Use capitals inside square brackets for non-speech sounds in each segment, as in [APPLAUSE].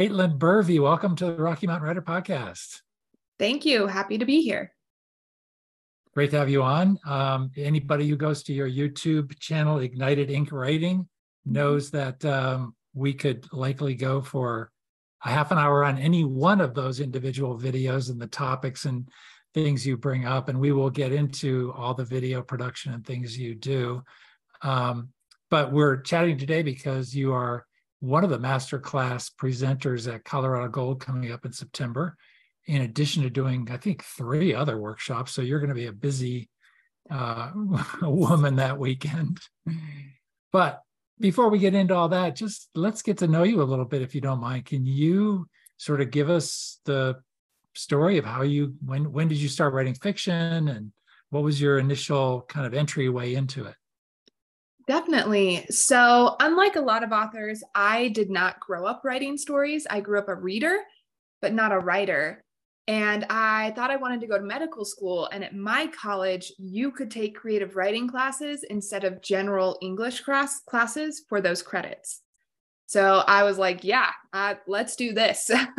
Caitlin Berve, welcome to the Rocky Mountain Writer Podcast. Thank you. Happy to be here. Great to have you on. Um, anybody who goes to your YouTube channel, Ignited Ink Writing, knows that um, we could likely go for a half an hour on any one of those individual videos and the topics and things you bring up. And we will get into all the video production and things you do. Um, but we're chatting today because you are one of the masterclass presenters at Colorado Gold coming up in September, in addition to doing, I think, three other workshops. So you're going to be a busy uh, [LAUGHS] woman that weekend. But before we get into all that, just let's get to know you a little bit, if you don't mind. Can you sort of give us the story of how you when when did you start writing fiction and what was your initial kind of entryway into it? Definitely. So, unlike a lot of authors, I did not grow up writing stories. I grew up a reader, but not a writer. And I thought I wanted to go to medical school. And at my college, you could take creative writing classes instead of general English class classes for those credits. So I was like, yeah, uh, let's do this. [LAUGHS] [LAUGHS]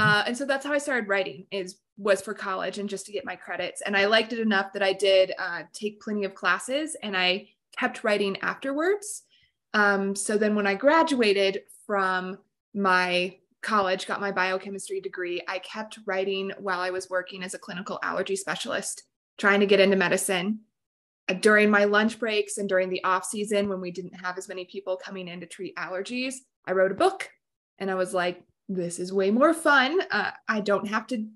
uh, and so that's how I started writing is was for college and just to get my credits. And I liked it enough that I did uh, take plenty of classes and I kept writing afterwards. Um, so then when I graduated from my college, got my biochemistry degree, I kept writing while I was working as a clinical allergy specialist, trying to get into medicine. Uh, during my lunch breaks and during the off season, when we didn't have as many people coming in to treat allergies, I wrote a book and I was like, this is way more fun. Uh, I don't have to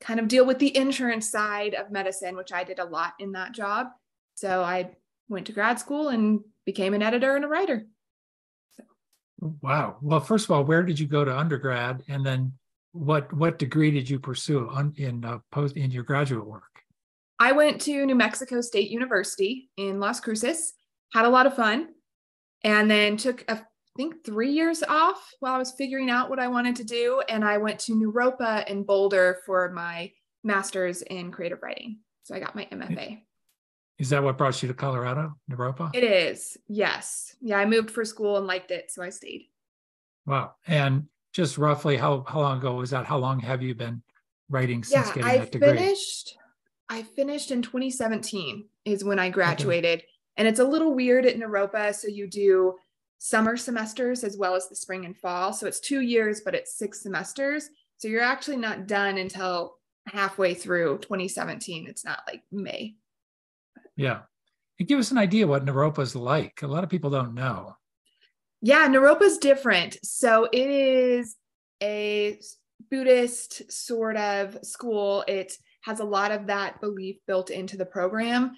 kind of deal with the insurance side of medicine, which I did a lot in that job. So I went to grad school and became an editor and a writer. So. Wow. Well, first of all, where did you go to undergrad, and then what what degree did you pursue on, in uh, post in your graduate work? I went to New Mexico State University in Las Cruces. Had a lot of fun, and then took a, I think three years off while I was figuring out what I wanted to do. And I went to Naropa in Boulder for my master's in creative writing. So I got my MFA. Is that what brought you to Colorado, Naropa? It is. Yes. Yeah, I moved for school and liked it, so I stayed. Wow. And just roughly how how long ago was that? How long have you been writing since yeah, getting I that degree? finished I finished in 2017 is when I graduated. Okay. And it's a little weird at Naropa. So you do summer semesters as well as the spring and fall. So it's two years, but it's six semesters. So you're actually not done until halfway through 2017. It's not like May. Yeah. And give us an idea what Naropa is like. A lot of people don't know. Yeah, Naropa is different. So it is a Buddhist sort of school. It has a lot of that belief built into the program.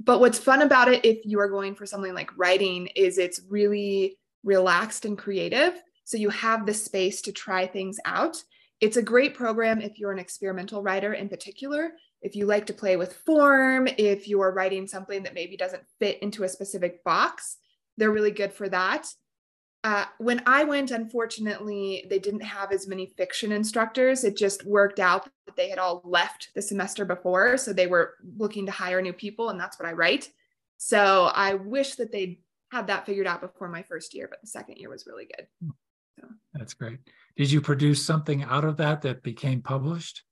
But what's fun about it, if you are going for something like writing, is it's really relaxed and creative. So you have the space to try things out. It's a great program if you're an experimental writer in particular, if you like to play with form, if you are writing something that maybe doesn't fit into a specific box, they're really good for that. Uh, when I went, unfortunately, they didn't have as many fiction instructors. It just worked out that they had all left the semester before. So they were looking to hire new people, and that's what I write. So I wish that they had that figured out before my first year, but the second year was really good. So. That's great. Did you produce something out of that that became published?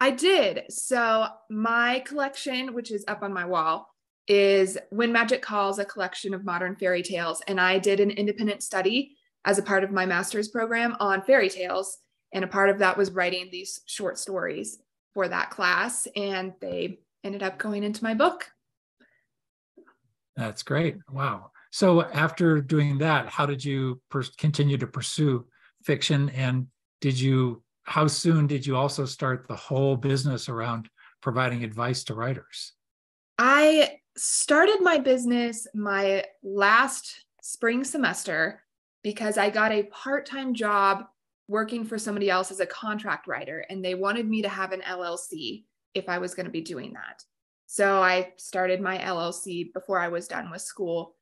I did. So my collection, which is up on my wall, is When Magic Calls, a collection of modern fairy tales. And I did an independent study as a part of my master's program on fairy tales. And a part of that was writing these short stories for that class. And they ended up going into my book. That's great. Wow. So after doing that, how did you per- continue to pursue fiction? And did you how soon did you also start the whole business around providing advice to writers? I started my business my last spring semester because I got a part time job working for somebody else as a contract writer, and they wanted me to have an LLC if I was going to be doing that. So I started my LLC before I was done with school.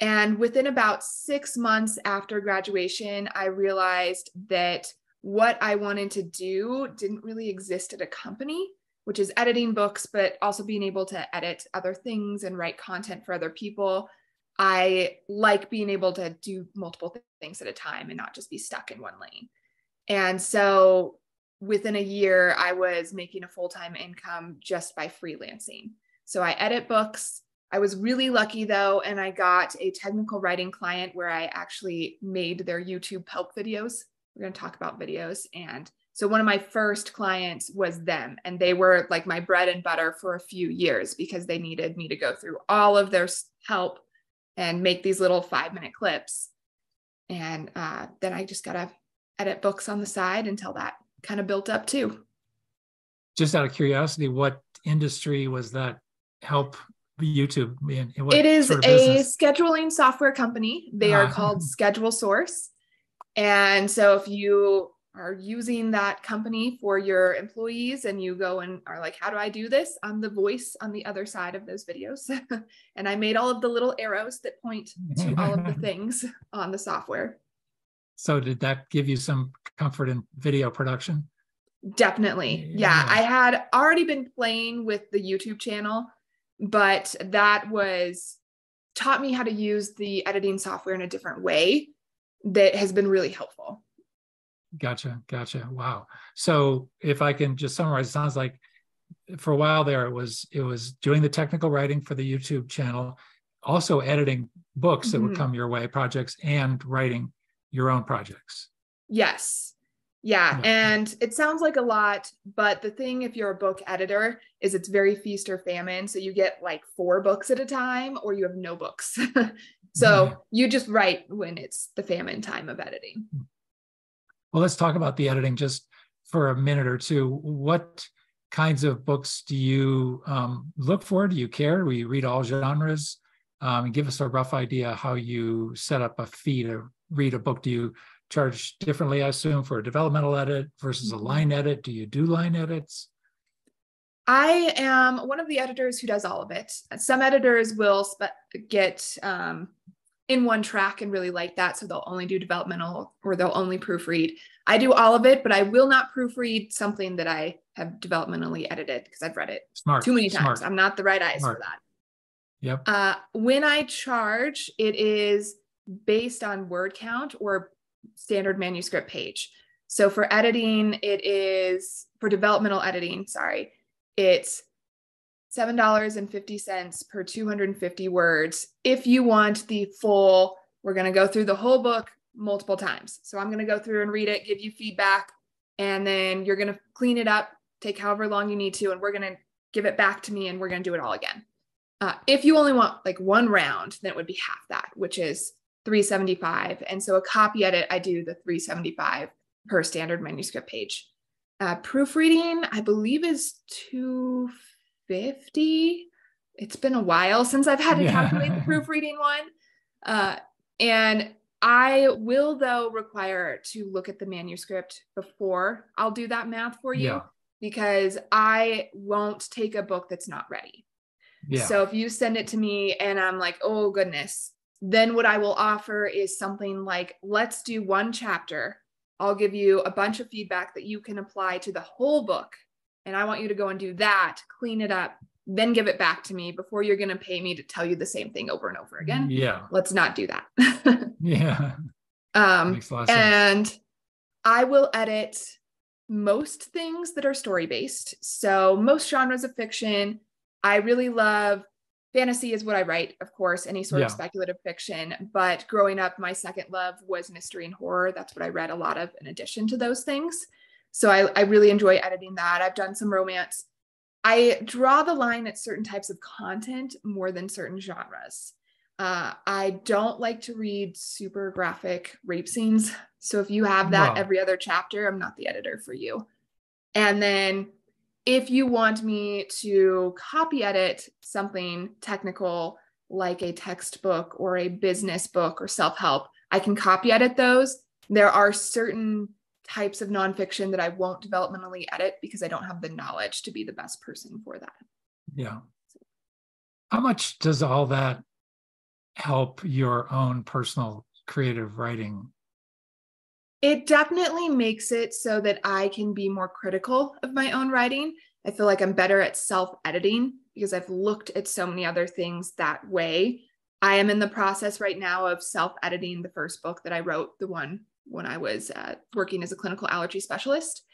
And within about six months after graduation, I realized that what I wanted to do didn't really exist at a company, which is editing books, but also being able to edit other things and write content for other people. I like being able to do multiple things at a time and not just be stuck in one lane. And so within a year, I was making a full time income just by freelancing. So I edit books. I was really lucky though, and I got a technical writing client where I actually made their YouTube help videos. We're going to talk about videos. And so one of my first clients was them, and they were like my bread and butter for a few years because they needed me to go through all of their help and make these little five minute clips. And uh, then I just got to edit books on the side until that kind of built up too. Just out of curiosity, what industry was that help YouTube in? in it is a scheduling software company. They are uh, called Schedule Source. And so if you are using that company for your employees and you go and are like, how do I do this? I'm the voice on the other side of those videos. [LAUGHS] and I made all of the little arrows that point to all of the [LAUGHS] things on the software. So did that give you some comfort in video production? Definitely. Yeah. yeah. I had already been playing with the YouTube channel, but that was taught me how to use the editing software in a different way that has been really helpful. Gotcha. Gotcha. Wow. So if I can just summarize, it sounds like for a while there it was it was doing the technical writing for the YouTube channel, also editing books that mm-hmm. would come your way, projects, and writing your own projects. Yes. Yeah. yeah. And it sounds like a lot, but the thing if you're a book editor is it's very feast or famine. So you get like four books at a time or you have no books. [LAUGHS] so yeah. you just write when it's the famine time of editing. Well, let's talk about the editing just for a minute or two. What kinds of books do you um, look for? Do you care? Do you read all genres? Um, give us a rough idea how you set up a fee to read a book. Do you charge differently, I assume, for a developmental edit versus a line mm-hmm. edit? Do you do line edits? I am one of the editors who does all of it. Some editors will spe- get um, in one track and really like that. So they'll only do developmental or they'll only proofread. I do all of it, but I will not proofread something that I have developmentally edited because I've read it Smart. too many times. Smart. I'm not the right eyes Smart. for that. Yep. Uh, when I charge, it is based on word count or standard manuscript page. So for editing, it is for developmental editing, sorry, it's $7.50 per 250 words. If you want the full, we're going to go through the whole book multiple times. So I'm going to go through and read it, give you feedback, and then you're going to clean it up, take however long you need to, and we're going to give it back to me and we're going to do it all again. Uh, if you only want like one round, then it would be half that, which is 375. And so a copy edit, I do the 375 per standard manuscript page. Uh, proofreading, I believe, is 250. It's been a while since I've had to yeah. calculate the [LAUGHS] proofreading one. Uh, and I will, though, require to look at the manuscript before I'll do that math for you yeah. because I won't take a book that's not ready. Yeah. So if you send it to me and I'm like, oh goodness, then what I will offer is something like, let's do one chapter. I'll give you a bunch of feedback that you can apply to the whole book. And I want you to go and do that, clean it up, then give it back to me before you're going to pay me to tell you the same thing over and over again. Yeah. Let's not do that. [LAUGHS] yeah. Um, and I will edit most things that are story based. So, most genres of fiction. I really love fantasy is what I write, of course, any sort yeah. of speculative fiction. But growing up, my second love was mystery and horror. That's what I read a lot of in addition to those things. So I, I really enjoy editing that. I've done some romance. I draw the line at certain types of content more than certain genres. Uh, I don't like to read super graphic rape scenes. So if you have that every other chapter, I'm not the editor for you. And then if you want me to copy edit something technical like a textbook or a business book or self help, I can copy edit those. There are certain types of nonfiction that I won't developmentally edit because I don't have the knowledge to be the best person for that. Yeah. How much does all that help your own personal creative writing it definitely makes it so that I can be more critical of my own writing. I feel like I'm better at self editing because I've looked at so many other things that way I am in the process right now of self editing the first book that I wrote, the one when I was uh, working as a clinical allergy specialist.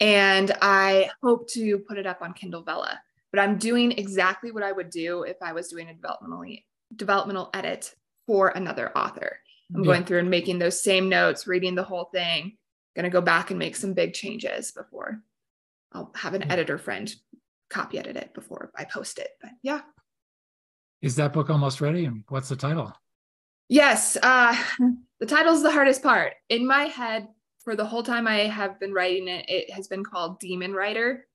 And I hope to put it up on Kindle Vella. But I'm doing exactly what I would do if I was doing a developmentally developmental edit for another author. I'm yeah. going through and making those same notes, reading the whole thing, going to go back and make some big changes before I'll have an yeah. editor friend copy edit it before I post it. But yeah. Is that book almost ready? And what's the title? Yes. Uh, the title's the hardest part. In my head, for the whole time I have been writing it, it has been called Demon Writer.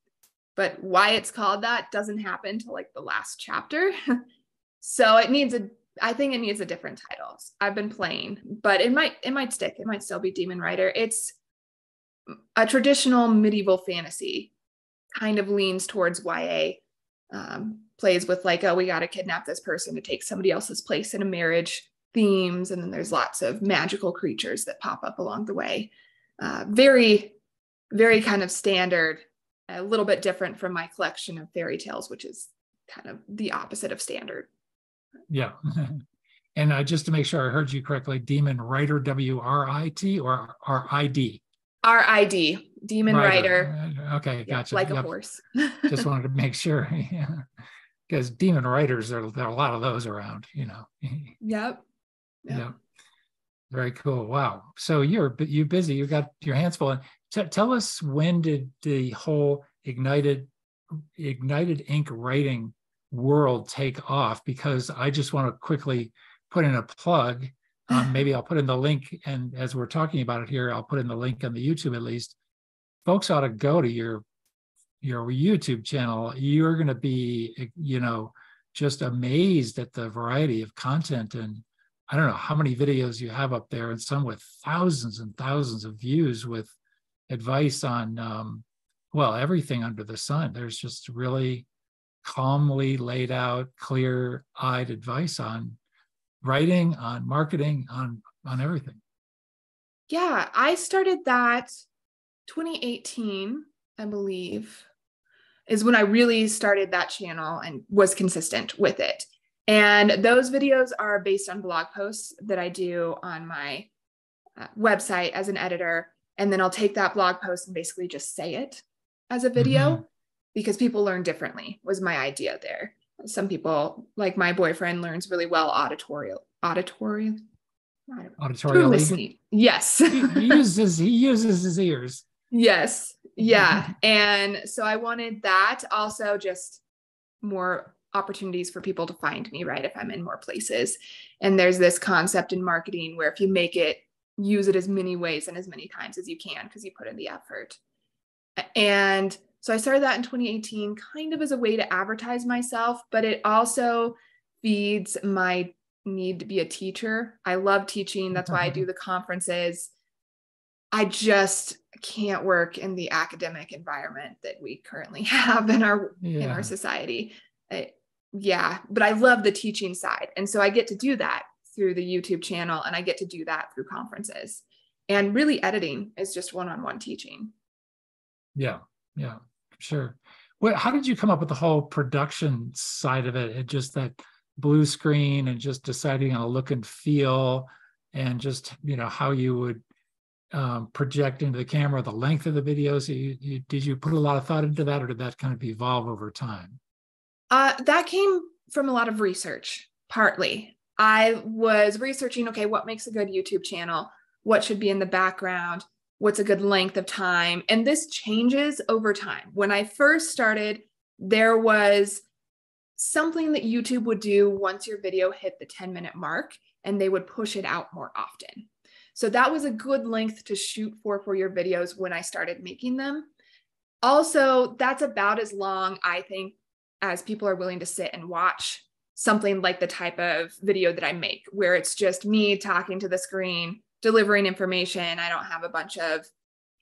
But why it's called that doesn't happen until like the last chapter. [LAUGHS] so it needs a I think it needs a different title. I've been playing, but it might it might stick. It might still be Demon Writer. It's a traditional medieval fantasy, kind of leans towards YA. Um, plays with like, oh, we got to kidnap this person to take somebody else's place in a marriage themes, and then there's lots of magical creatures that pop up along the way. Uh, very, very kind of standard. A little bit different from my collection of fairy tales, which is kind of the opposite of standard. Yeah. [LAUGHS] and uh, just to make sure I heard you correctly, Demon Writer, W R I T or R I D? R I D, Demon Writer. Writer. Uh, okay, yeah, gotcha. Like yep. a horse. [LAUGHS] just wanted to make sure. [LAUGHS] Yeah. Because demon writers, there, there are a lot of those around, you know. Yep. Yep. yep. Very cool. Wow. So you're you busy. You got your hands full. T- tell us when did the whole ignited ignited ink writing world take off because I just want to quickly put in a plug. [LAUGHS] Um, maybe I'll put in the link, and as we're talking about it here, I'll put in the link on the YouTube at least. Folks ought to go to your your YouTube channel. You're going to be, you know, just amazed at the variety of content and I don't know how many videos you have up there, and some with thousands and thousands of views with advice on, um, well, everything under the sun. There's just really calmly laid out, clear eyed advice on writing, on marketing, on on everything. Yeah, I started that 2018, I believe, is when I really started that channel and was consistent with it. And those videos are based on blog posts that I do on my uh, website as an editor. And then I'll take that blog post and basically just say it as a video. Mm-hmm. because people learn differently was my idea there. Some people like my boyfriend learns really well auditorial auditory auditorially yes. He [LAUGHS] uses he uses his ears. Yes. Yeah. [LAUGHS] And so i wanted that also just more opportunities for people to find me right if i'm in more places and there's this concept in marketing where if you make it use it as many ways and as many times as you can because you put in the effort and so I started that in 2018, kind of as a way to advertise myself, but it also feeds my need to be a teacher. I love teaching. That's why I do mm-hmm. the conferences. I just can't work in the academic environment that we currently [LAUGHS] have in our yeah. in our society. Yeah, but I love the teaching side. And so I get to do that through the YouTube channel and I get to do that through conferences. And really editing is just one-on-one teaching. Yeah. Yeah, sure. How did you come up with the whole production side of it? And just that blue screen and just deciding on a look and feel and just, you know, how you would um, project into the camera, the length of the videos. You, you, did you put a lot of thought into that or did that kind of evolve over time? Uh, that came from a lot of research, partly. I was researching, okay, what makes a good YouTube channel? What should be in the background? what's a good length of time. And this changes over time. When I first started, there was something that YouTube would do once your video hit the 10 minute mark, and they would push it out more often. So that was a good length to shoot for for your videos when I started making them. Also, that's about as long, I think, as people are willing to sit and watch something like the type of video that I make, where it's just me talking to the screen delivering information. I don't have a bunch of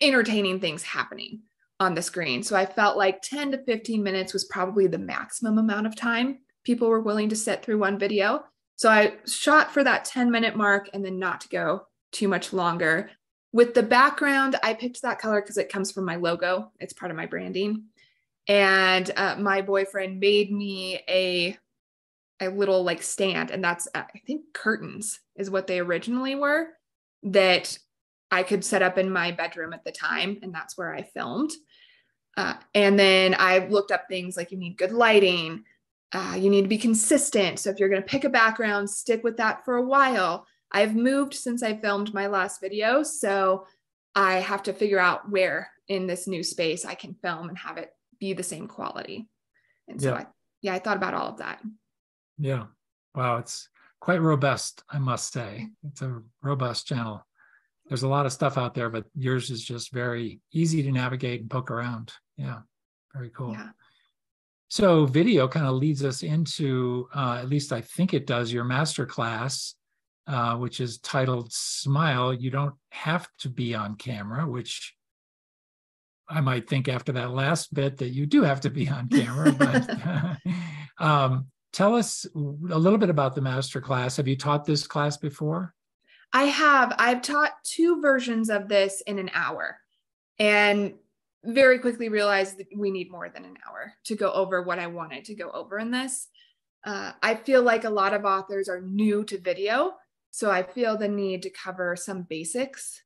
entertaining things happening on the screen. So I felt like 10 to 15 minutes was probably the maximum amount of time people were willing to sit through one video. So I shot for that 10 minute mark and then not to go too much longer. With the background, I picked that color because it comes from my logo, it's part of my branding. And uh, my boyfriend made me a a little like stand, and that's uh, I think curtains is what they originally were that I could set up in my bedroom at the time, and that's where I filmed. Uh, and then I looked up things like you need good lighting, uh, you need to be consistent. So if you're going to pick a background, stick with that for a while. I've moved since I filmed my last video, so I have to figure out where in this new space I can film and have it be the same quality. And so, yeah, I, yeah, I thought about all of that. Yeah. Wow. It's quite robust, I must say. It's a robust channel. There's a lot of stuff out there, but yours is just very easy to navigate and poke around. Yeah. Very cool. Yeah. So video kind of leads us into, uh, at least I think it does, your master class, uh, which is titled Smile. You don't have to be on camera, which I might think after that last bit that you do have to be on camera. But [LAUGHS] [LAUGHS] um, tell us a little bit about the master class. Have you taught this class before? I have. I've taught two versions of this in an hour. And very quickly realized that we need more than an hour to go over what I wanted to go over in this. Uh, I feel like a lot of authors are new to video. So I feel the need to cover some basics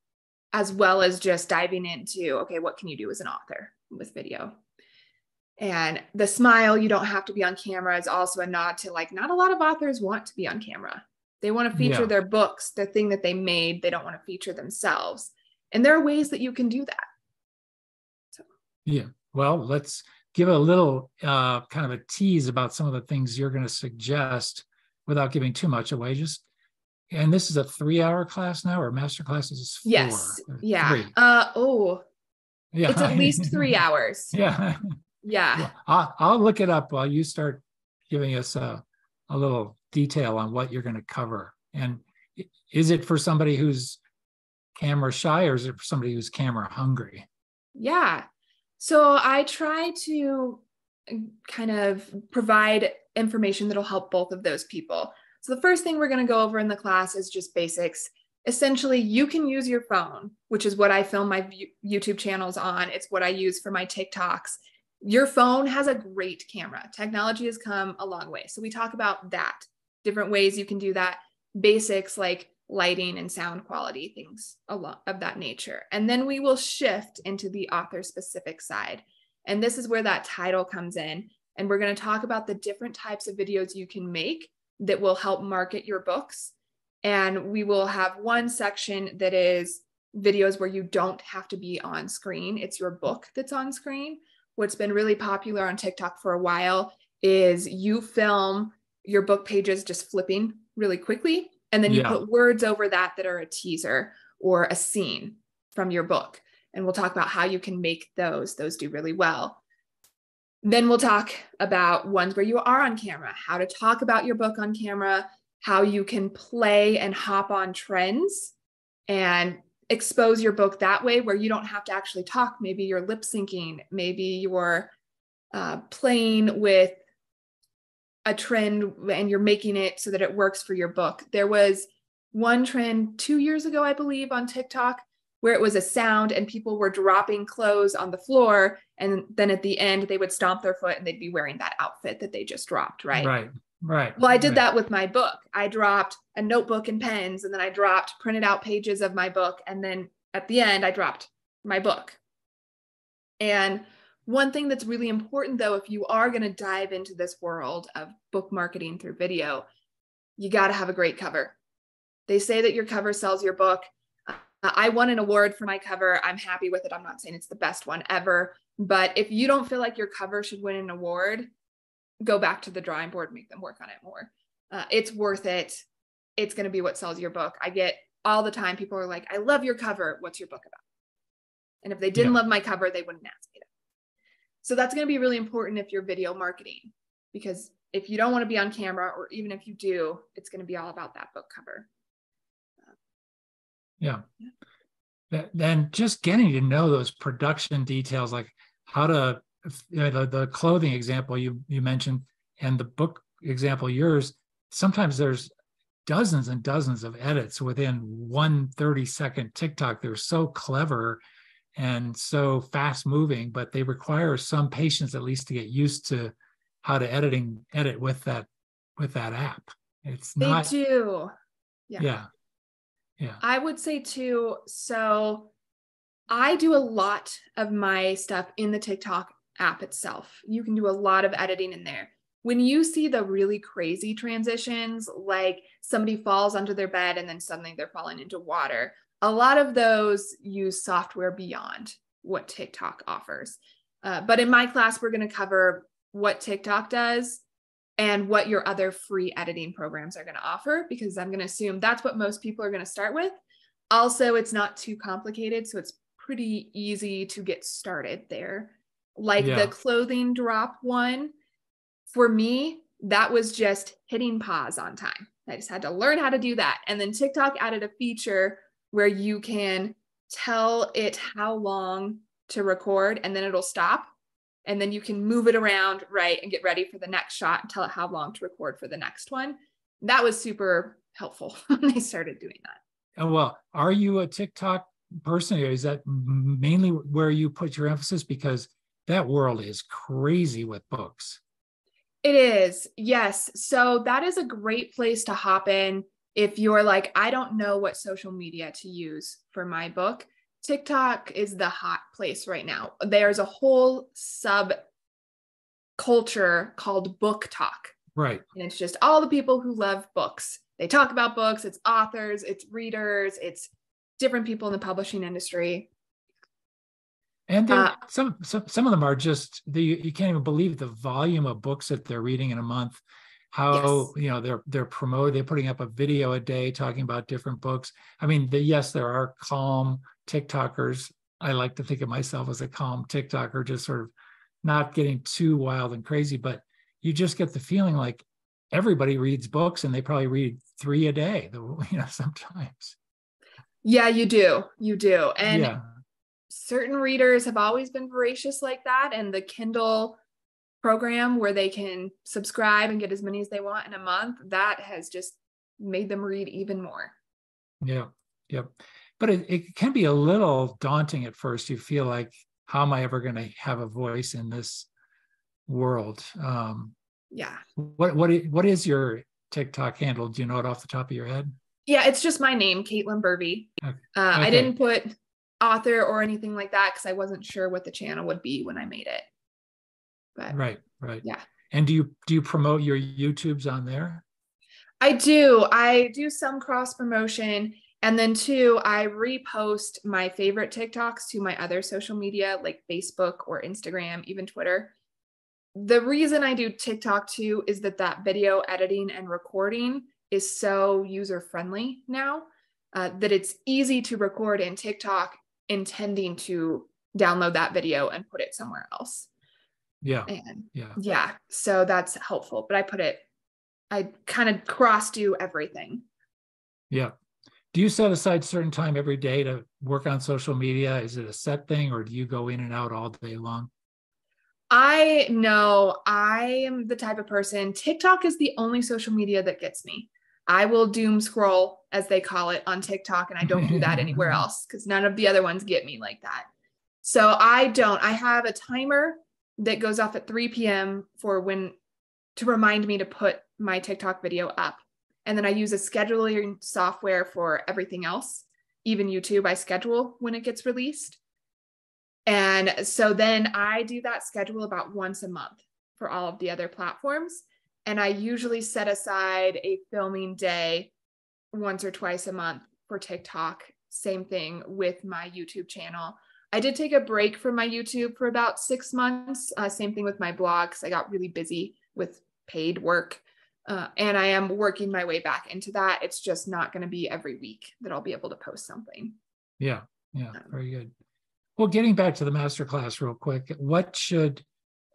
as well as just diving into okay, what can you do as an author with video? And the smile, you don't have to be on camera, is also a nod to like, not a lot of authors want to be on camera. They want to feature yeah. their books, the thing that they made, they don't want to feature themselves. And there are ways that you can do that. So. Yeah. Well, let's give a little uh, kind of a tease about some of the things you're going to suggest without giving too much away. Just and this is a three-hour class now, or master classes is four. Yes. Yeah. Three. Uh oh. Yeah. It's at least [LAUGHS] three hours. yeah. Yeah. Well, I'll, I'll look it up while you start giving us a, a little detail on what you're going to cover. And is it for somebody who's camera shy or is it for somebody who's camera hungry? Yeah. So I try to uh, kind of provide information that'll help both of those people. So the first thing we're going to go over in the class is just basics. Essentially, you can use your phone, which is what I film my YouTube channels on. It's what I use for my TikToks. Your phone has a great camera. Technology has come a long way. So we talk about that, different ways you can do that, basics like lighting and sound quality, things a lot of that nature. And then we will shift into the author specific side. And this is where that title comes in. And we're going to talk about the different types of videos you can make that will help market your books. And we will have one section that is videos where you don't have to be on screen, it's your book that's on screen. What's been really popular on TikTok for a while is you film your book pages just flipping really quickly and then you yeah. put words over that that are a teaser or a scene from your book. And we'll talk about how you can make those. Those do really well. Then we'll talk about ones where you are on camera, how to talk about your book on camera, how you can play and hop on trends and expose your book that way where you don't have to actually talk. Maybe you're lip syncing, maybe you're uh, playing with a trend and you're making it so that it works for your book. There was one trend two years ago, I believe, on TikTok where it was a sound and people were dropping clothes on the floor. And then at the end, they would stomp their foot and they'd be wearing that outfit that they just dropped, right? Right. Right. Well, I did right. that with my book. I dropped a notebook and pens, and then I dropped printed out pages of my book. And then at the end, I dropped my book. And one thing that's really important, though, if you are going to dive into this world of book marketing through video, you got to have a great cover. They say that your cover sells your book. Uh, I won an award for my cover. I'm happy with it. I'm not saying it's the best one ever, but if you don't feel like your cover should win an award, go back to the drawing board, make them work on it more. Uh, it's worth it. It's going to be what sells your book. I get all the time people are like, I love your cover. What's your book about? And if they didn't yeah. love my cover, they wouldn't ask me that. So that's going to be really important if you're video marketing, because if you don't want to be on camera, or even if you do, it's going to be all about that book cover. Yeah. yeah. Then just getting to know those production details, like how to you know, the, the clothing example you you mentioned and the book example yours. Sometimes there's dozens and dozens of edits within one 30 second TikTok. They're so clever and so fast moving, but they require some patience at least to get used to how to editing edit with that with that app. It's they not. do. Yeah. yeah. Yeah. I would say too. So I do a lot of my stuff in the TikTok app itself. You can do a lot of editing in there. When you see the really crazy transitions, like somebody falls under their bed and then suddenly they're falling into water, a lot of those use software beyond what TikTok offers. Uh, but in my class, we're going to cover what TikTok does and what your other free editing programs are going to offer, because I'm going to assume that's what most people are going to start with. Also, it's not too complicated, so it's pretty easy to get started there. Like yeah. the clothing drop one, for me, that was just hitting pause on time. I just had to learn how to do that. And then TikTok added a feature where you can tell it how long to record and then it'll stop. And then you can move it around, right, and get ready for the next shot and tell it how long to record for the next one. That was super helpful [LAUGHS] when they started doing that. Oh, well, are you a TikTok person? Is that mainly where you put your emphasis? Because that world is crazy with books. It is, yes. So that is a great place to hop in if you're like, I don't know what social media to use for my book. TikTok is the hot place right now. There's a whole sub culture called BookTok. Right. And it's just all the people who love books. They talk about books, it's authors, it's readers, it's different people in the publishing industry. And uh, some, some some of them are just the, you can't even believe the volume of books that they're reading in a month. How yes. you know they're they're promoting, they're putting up a video a day talking about different books. I mean, the, yes, there are calm TikTokers. I like to think of myself as a calm TikToker, just sort of not getting too wild and crazy. But you just get the feeling like everybody reads books and they probably read three a day. [LAUGHS] You know, sometimes. Yeah, you do. You do. And yeah certain readers have always been voracious like that and the kindle program where they can subscribe and get as many as they want in a month that has just made them read even more yeah yep but it, it can be a little daunting at first you feel like how am i ever going to have a voice in this world um yeah what what what is your tiktok handle do you know it off the top of your head yeah it's just my name caitlin berve okay. Uh, okay. i didn't put author or anything like that because I wasn't sure what the channel would be when I made it. But right, right. Yeah. And do you do you promote your YouTubes on there? I do. I do some cross promotion. And then two, I repost my favorite TikToks to my other social media like Facebook or Instagram, even Twitter. The reason I do TikTok too is that that video editing and recording is so user friendly now uh, that it's easy to record in TikTok intending to download that video and put it somewhere else. Yeah. And yeah. Yeah. So that's helpful. But I put it, I kind of cross do everything. Yeah. Do you set aside certain time every day to work on social media? Is it a set thing or do you go in and out all day long? I know I am the type of person, TikTok is the only social media that gets me. I will doom scroll, as they call it, on TikTok, and I don't do that [LAUGHS] anywhere else because none of the other ones get me like that. So I don't. I have a timer that goes off at 3 p.m. for when to remind me to put my TikTok video up. And then I use a scheduling software for everything else. Even YouTube, I schedule when it gets released. And so then I do that schedule about once a month for all of the other platforms. And I usually set aside a filming day once or twice a month for TikTok. Same thing with my YouTube channel. I did take a break from my YouTube for about six months. Uh, same thing with my blog because I got really busy with paid work. Uh, and I am working my way back into that. It's just not going to be every week that I'll be able to post something. Yeah. Yeah. Um, very good. Well, getting back to the masterclass real quick, what should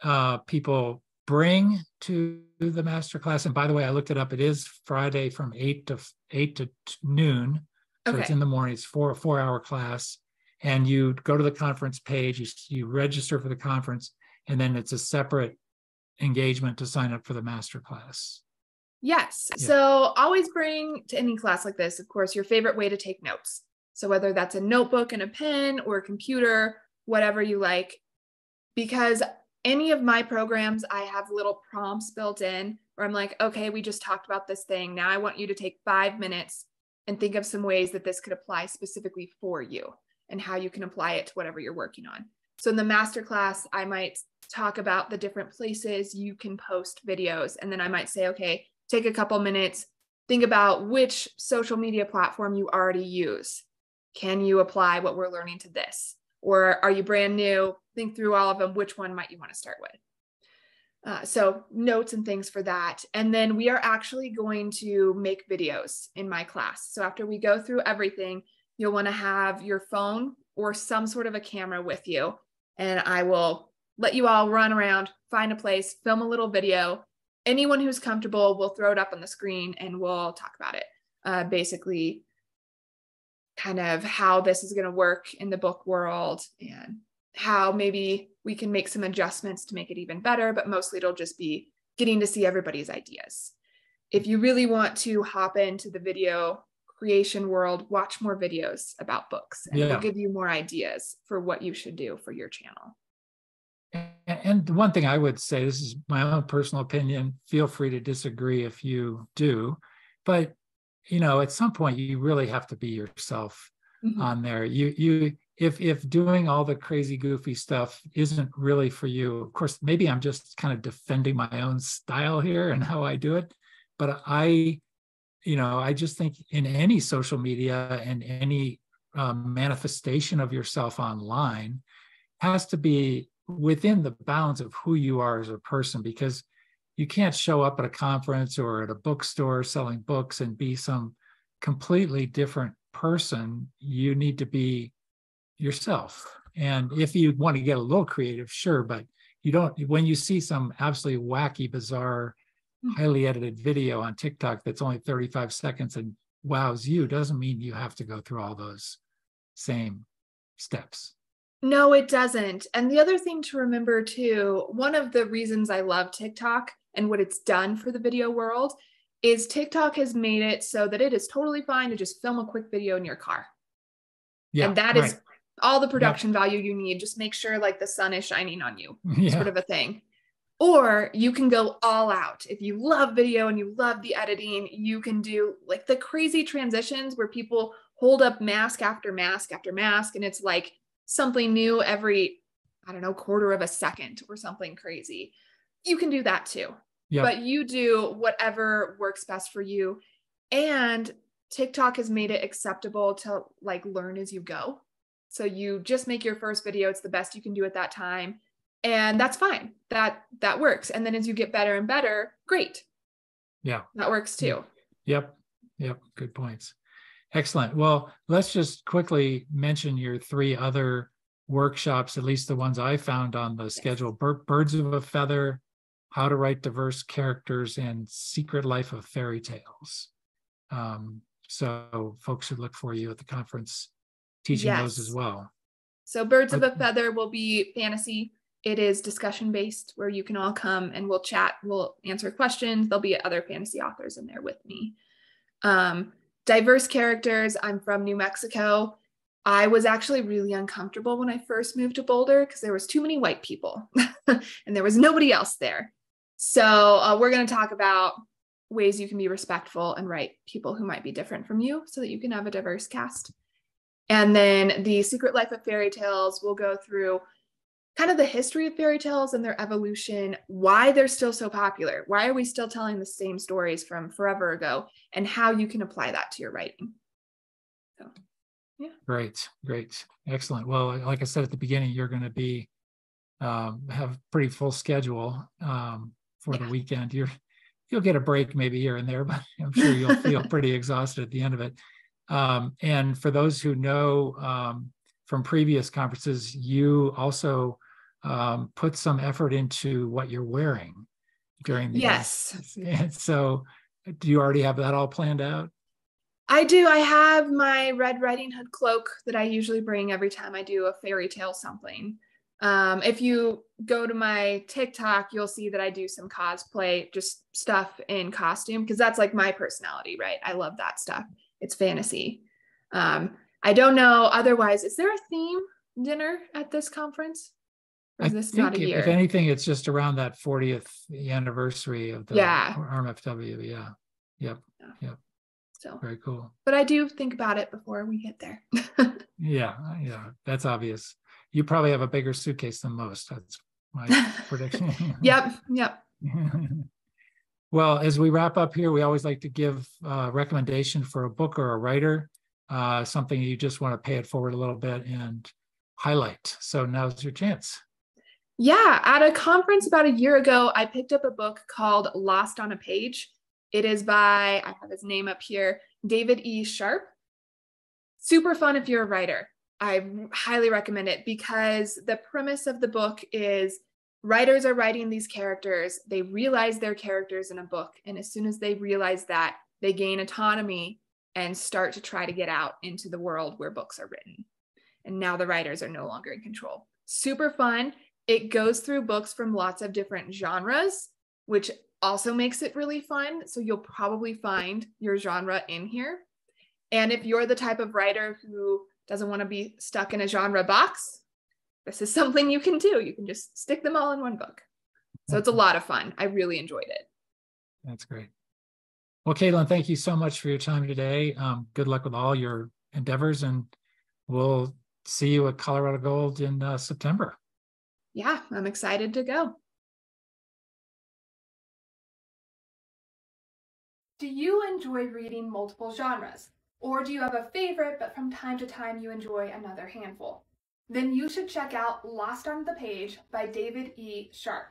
uh, people bring to the master class. And by the way, I looked it up. It is Friday from eight to eight to noon. So okay. it's in the morning. It's four four hour class, and you go to the conference page. You you register for the conference, and then it's a separate engagement to sign up for the master class. Yes. Yeah. So always bring to any class like this, of course, your favorite way to take notes. So whether that's a notebook and a pen or a computer, whatever you like, because any of my programs, I have little prompts built in where I'm like, okay, we just talked about this thing. Now I want you to take five minutes and think of some ways that this could apply specifically for you and how you can apply it to whatever you're working on. So in the masterclass, I might talk about the different places you can post videos. And then I might say, okay, take a couple minutes, think about which social media platform you already use. Can you apply what we're learning to this? Or are you brand new? Think through all of them. Which one might you want to start with? Uh, so notes and things for that. And then we are actually going to make videos in my class. So after we go through everything, you'll want to have your phone or some sort of a camera with you. And I will let you all run around, find a place, film a little video. Anyone who's comfortable, will throw it up on the screen and we'll talk about it. Uh, basically, kind of how this is going to work in the book world and how maybe we can make some adjustments to make it even better, but mostly it'll just be getting to see everybody's ideas. If you really want to hop into the video creation world, watch more videos about books and yeah. it'll give you more ideas for what you should do for your channel. And one thing I would say, this is my own personal opinion, feel free to disagree if you do, but you know, at some point you really have to be yourself mm-hmm. on there. You you if if doing all the crazy goofy stuff isn't really for you of course maybe i'm just kind of defending my own style here and how i do it but i you know i just think in any social media and any um, manifestation of yourself online has to be within the bounds of who you are as a person because you can't show up at a conference or at a bookstore selling books and be some completely different person you need to be yourself. And if you want to get a little creative, sure, but you don't, when you see some absolutely wacky, bizarre, hmm. highly edited video on TikTok that's only 35 seconds and wows you, doesn't mean you have to go through all those same steps. No, it doesn't. And the other thing to remember too, one of the reasons I love TikTok and what it's done for the video world is TikTok has made it so that it is totally fine to just film a quick video in your car. Yeah, and that right. is all the production value you need. Just make sure like the sun is shining on you, [LAUGHS] yeah. sort of a thing. Or you can go all out. If you love video and you love the editing, you can do like the crazy transitions where people hold up mask after mask after mask, and it's like something new every, I don't know, quarter of a second or something crazy. You can do that too. Yep. But you do whatever works best for you. And TikTok has made it acceptable to like learn as you go. So you just make your first video. It's the best you can do at that time. And that's fine. That that works. And then as you get better and better, great. Yeah. That works too. Yep. Yep. Good points. Excellent. Well, let's just quickly mention your three other workshops, at least the ones I found on the schedule Birds of a Feather, How to Write Diverse Characters, and Secret Life of Fairy Tales. Um, so folks should look for you at the conference teaching yes. those as well. So Birds of a Feather will be fantasy. It is discussion based where you can all come and we'll chat, we'll answer questions. There'll be other fantasy authors in there with me. Um, diverse characters. I'm from New Mexico. I was actually really uncomfortable when I first moved to Boulder because there was too many white people [LAUGHS] and there was nobody else there. So uh, we're going to talk about ways you can be respectful and write people who might be different from you so that you can have a diverse cast. And then the Secret Life of Fairy Tales will go through kind of the history of fairy tales and their evolution, why they're still so popular, why are we still telling the same stories from forever ago, and how you can apply that to your writing. So, yeah. Great, great, excellent. Well, like I said at the beginning, you're going to be um, have pretty full schedule um, for yeah. the weekend. You're you'll get a break maybe here and there, but [LAUGHS] I'm sure you'll feel [LAUGHS] pretty exhausted at the end of it. Um, and for those who know um, from previous conferences, you also um, put some effort into what you're wearing during the yes. [LAUGHS] And so, do you already have that all planned out? I do. I have my Red Riding Hood cloak that I usually bring every time I do a fairy tale something. Um, if you go to my TikTok, you'll see that I do some cosplay, just stuff in costume, because that's like my personality, right? I love that stuff it's fantasy. Um, I don't know otherwise. Is there a theme dinner at this conference? I this think not a if, year? if anything, it's just around that 40th anniversary of the Yeah. RMFW. Yeah. Yep. Yep. So, Very cool. but I do think about it before we get there. [LAUGHS] Yeah. Yeah. That's obvious. You probably have a bigger suitcase than most. That's my [LAUGHS] prediction. yep. Yep. [LAUGHS] well, as we wrap up here, we always like to give a recommendation for a book or a writer, uh, something you just want to pay it forward a little bit and highlight. So now's your chance. Yeah, at a conference about a year ago, I picked up a book called Lost on a Page. It is by, I have his name up here, David E. Sharp. Super fun if you're a writer. I highly recommend it because the premise of the book is writers are writing these characters, they realize they're characters in a book. And as soon as they realize that, they gain autonomy and start to try to get out into the world where books are written. And now the writers are no longer in control. Super fun. It goes through books from lots of different genres, which also makes it really fun. So you'll probably find your genre in here. And if you're the type of writer who doesn't want to be stuck in a genre box, this is [LAUGHS] something you can do. You can just stick them all in one book. So it's a lot of fun. I really enjoyed it. That's great. Well, Caitlin, thank you so much for your time today. Um, good luck with all your endeavors, and we'll see you at Colorado Gold in uh, September. Yeah, I'm excited to go. Do you enjoy reading multiple genres? Or do you have a favorite, but from time to time you enjoy another handful? Then you should check out Lost on the Page by David E. Sharp.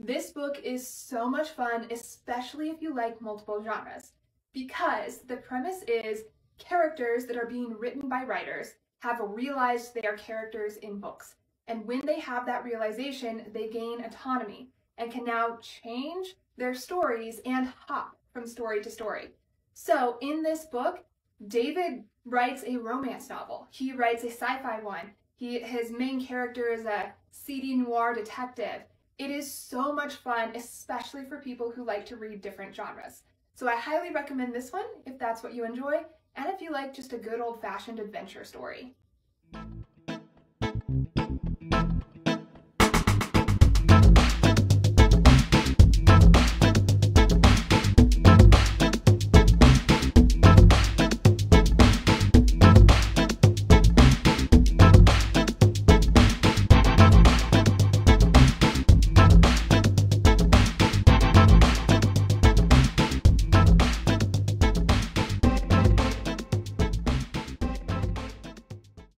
This book is so much fun, especially if you like multiple genres, because the premise is characters that are being written by writers have realized they are characters in books. And when they have that realization, they gain autonomy and can now change their stories and hop from story to story. So in this book, David writes a romance novel. He writes a sci-fi one. He his main character is a seedy noir detective. It is so much fun, especially for people who like to read different genres. So I highly recommend this one if that's what you enjoy, and if you like just a good old-fashioned adventure story.